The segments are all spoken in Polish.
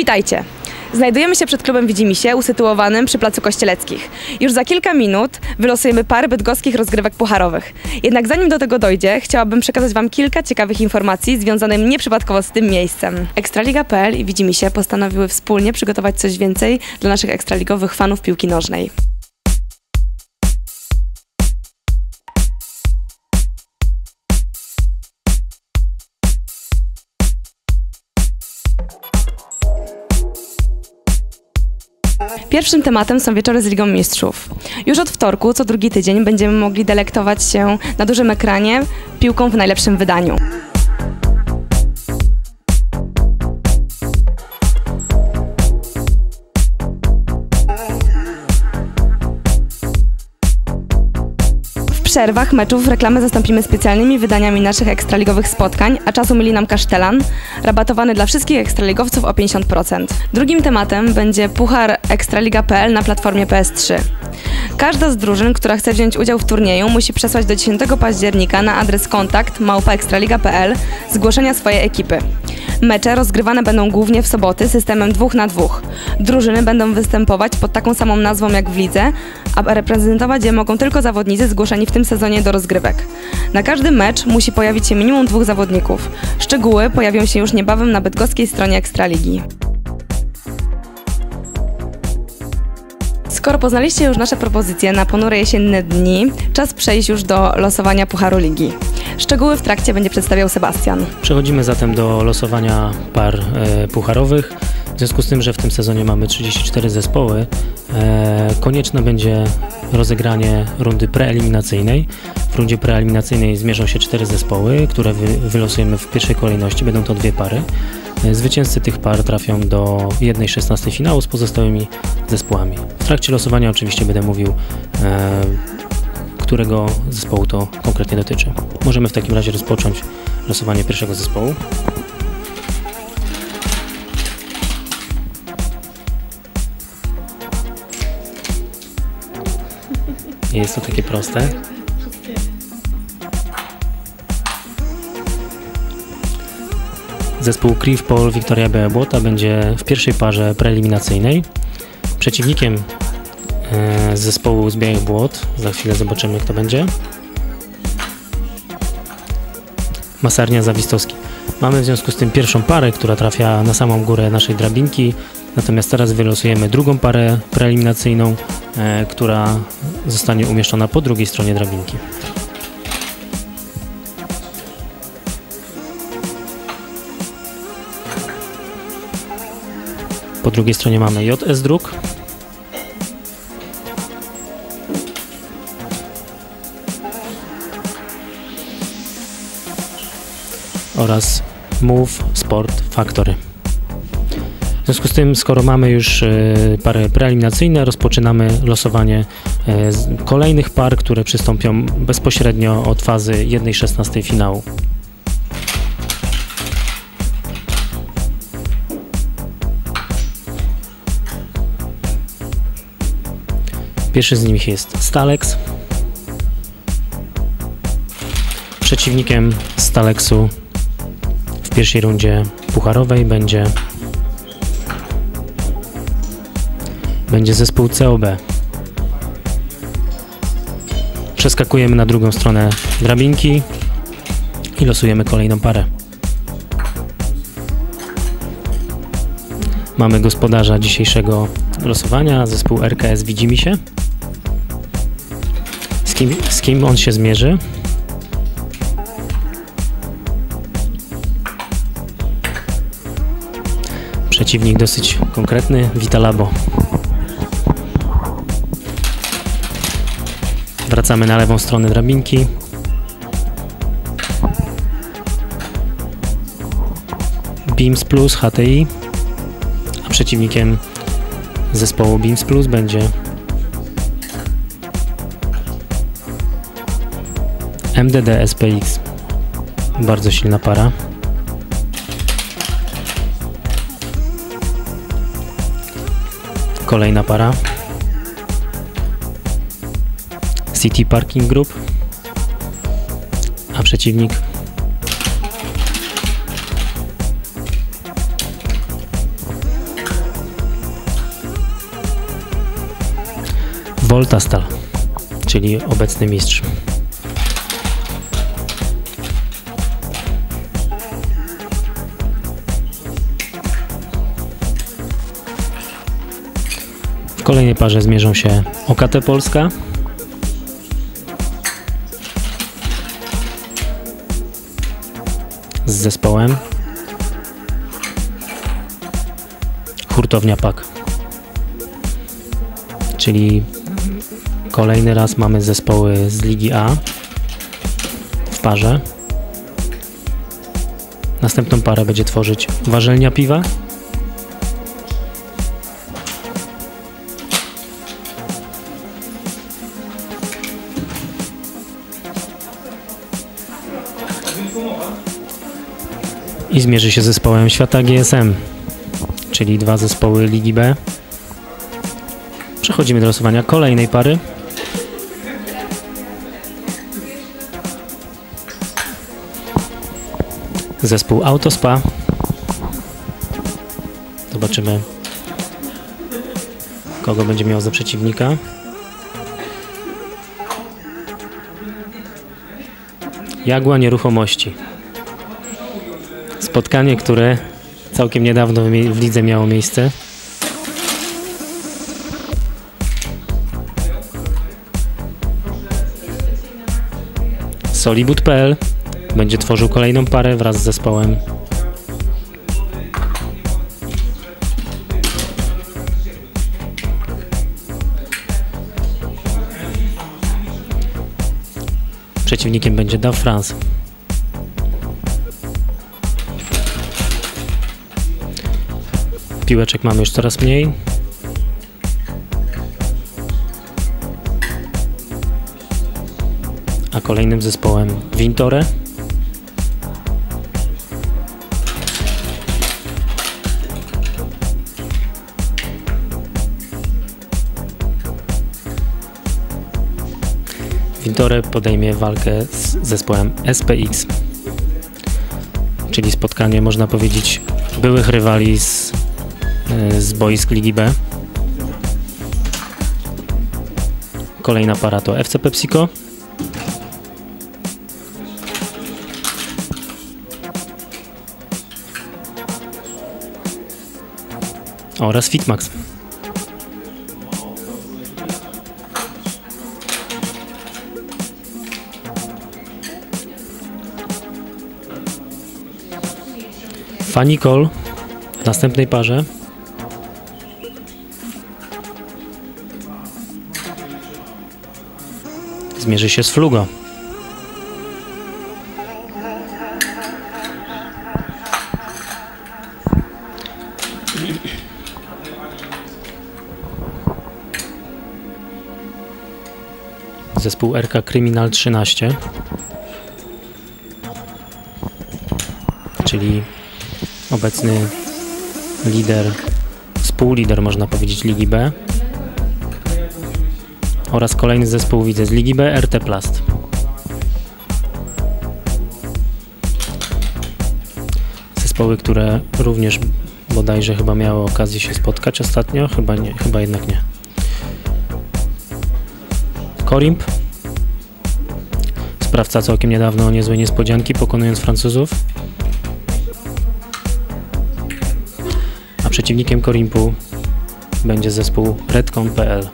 Witajcie! Znajdujemy się przed klubem Widzimisię, usytuowanym przy Placu Kościeleckich. Już za kilka minut wylosujemy parę bydgoskich rozgrywek pucharowych. Jednak zanim do tego dojdzie, chciałabym przekazać Wam kilka ciekawych informacji związanych nieprzypadkowo z tym miejscem. Ekstraliga.pl i Widzimisię postanowiły wspólnie przygotować coś więcej dla naszych ekstraligowych fanów piłki nożnej. Pierwszym tematem są wieczory z Ligą Mistrzów. Już od wtorku, co drugi tydzień, będziemy mogli delektować się na dużym ekranie piłką w najlepszym wydaniu. Przerwach meczów reklamę zastąpimy specjalnymi wydaniami naszych ekstraligowych spotkań, a czasu myli nam kasztelan, rabatowany dla wszystkich ekstraligowców o 50%. Drugim tematem będzie Puchar Ekstraliga.pl na platformie PS3. Każda z drużyn, która chce wziąć udział w turnieju, musi przesłać do 10 października na adres kontakt małpaekstraliga.pl zgłoszenia swojej ekipy. Mecze rozgrywane będą głównie w soboty systemem 2 na 2. Drużyny będą występować pod taką samą nazwą jak w lidze, a reprezentować je mogą tylko zawodnicy zgłoszeni w tym sezonie do rozgrywek. Na każdy mecz musi pojawić się minimum dwóch zawodników. Szczegóły pojawią się już niebawem na bydgoskiej stronie Ekstraligi. Skoro poznaliście już nasze propozycje na ponure jesienne dni, czas przejść już do losowania Pucharu Ligi. Szczegóły w trakcie będzie przedstawiał Sebastian. Przechodzimy zatem do losowania par e, pucharowych. W związku z tym, że w tym sezonie mamy 34 zespoły, konieczne będzie rozegranie rundy preeliminacyjnej. W rundzie preeliminacyjnej zmierzą się cztery zespoły, które wy, wylosujemy w pierwszej kolejności. Będą to dwie pary. E, Zwycięzcy tych par trafią do 1-16 finału z pozostałymi zespołami. W trakcie losowania oczywiście będę mówił, e, którego zespołu to konkretnie dotyczy. Możemy w takim razie rozpocząć losowanie pierwszego zespołu. Nie jest to takie proste. Zespół Krivpol Wiktoria Bełebłota będzie w pierwszej parze preeliminacyjnej. Przeciwnikiem e, z zespołu z Białych Błot, za chwilę zobaczymy kto będzie. Masarnia Zawistowski. Mamy w związku z tym pierwszą parę, która trafia na samą górę naszej drabinki. Natomiast teraz wylosujemy drugą parę preeliminacyjną, e, która zostanie umieszczona po drugiej stronie drabinki. Po drugiej stronie mamy JS Druk. oraz Move Sport Factory. Związku z tym, skoro mamy już e, pary preeliminacyjne, rozpoczynamy losowanie e, kolejnych par, które przystąpią bezpośrednio od fazy 1-16 finału. Pierwszy z nich jest Stalex. Przeciwnikiem Stalexu w pierwszej rundzie pucharowej będzie będzie zespół COB. Przeskakujemy na drugą stronę drabinki i losujemy kolejną parę. Mamy gospodarza dzisiejszego losowania, zespół RKS Widzimy się. Z kim, z kim on się zmierzy? Przeciwnik dosyć konkretny, Vitalabo. Wracamy na lewą stronę drabinki. Beams Plus HTI, a przeciwnikiem zespołu Beams Plus będzie MDD SPX. Bardzo silna para. Kolejna para. City Parking Group, a przeciwnik? Voltastal, czyli obecny mistrz. W kolejnej parze zmierzą się OKT Polska. Z zespołem Hurtownia PAK. Czyli kolejny raz mamy zespoły z Ligi A w parze. Następną parę będzie tworzyć Warzelnia Piwa i zmierzy się z zespołem Świata GSM, czyli dwa zespoły Ligi B. Przechodzimy do losowania kolejnej pary. Zespół Autospa. Zobaczymy, kogo będzie miał za przeciwnika. Jagła nieruchomości. Spotkanie, które całkiem niedawno w, lidze miało miejsce. Solibut.pl będzie tworzył kolejną parę wraz z zespołem Przeciwnikiem będzie Da France. Piłeczek mamy już coraz mniej. A kolejnym zespołem Wintore. Wintore podejmie walkę z zespołem SPX, czyli spotkanie, można powiedzieć, byłych rywali z, z boisk Ligi B. Kolejna para to FC PepsiCo. Oraz Fitmax. Fanikol w następnej parze. Zmierzy się z Flugo. Zespół RK Kryminal 13. Czyli obecny lider, współlider można powiedzieć Ligi B oraz kolejny zespół widzę z Ligi B RT Plast. Zespoły, które również bodajże chyba miały okazję się spotkać ostatnio, chyba nie, chyba jednak nie. Korimp sprawca całkiem niedawno niezłej niespodzianki pokonując Francuzów. Przeciwnikiem Korimpu będzie zespół Redcon.pl,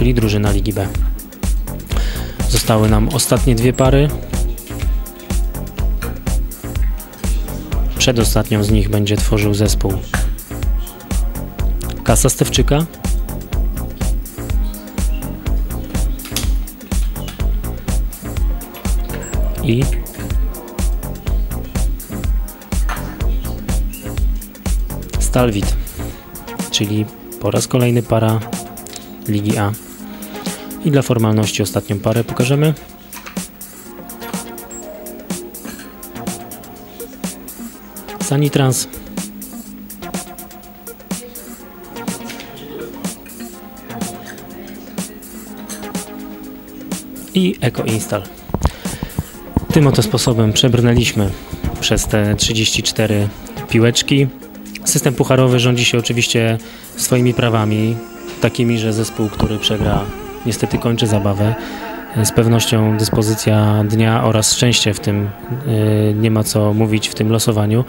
czyli drużyna Ligi B. Zostały nam ostatnie dwie pary. Przedostatnią z nich będzie tworzył zespół Kasa Stewczyka i Stalwit, czyli po raz kolejny para Ligi A. I dla formalności ostatnią parę pokażemy. Sanitrans. I Eco Install. Tym oto sposobem przebrnęliśmy przez te 34 piłeczki. System pucharowy rządzi się oczywiście swoimi prawami. takimi, że zespół, który przegra, niestety kończy zabawę. E, Z pewnością dyspozycja dnia oraz szczęście w tym, e, nie ma co mówić w tym losowaniu,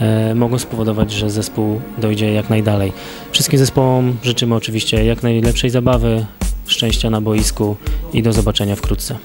e, mogą spowodować, że zespół dojdzie jak najdalej. Wszystkim zespołom życzymy oczywiście jak najlepszej zabawy, szczęścia na boisku i do zobaczenia wkrótce.